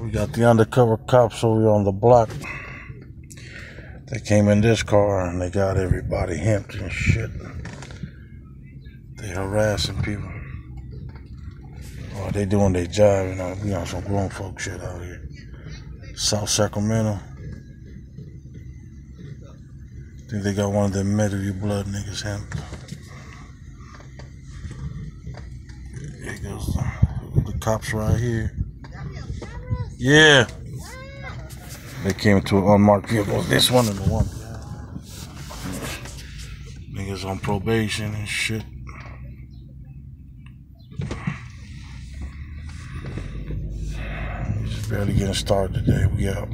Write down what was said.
We got the undercover cops over on the block. They came in this car and they got everybody hemped and shit. They harassing people. Oh, they doing their job, you know. We on some grown folk shit out here. South Sacramento. Think they got one of them Medley blood niggas hemped. Here goes the cops right here. Yeah. They came to an unmarked vehicle. This one and the one. Niggas on probation and shit. Just barely getting started today. We out.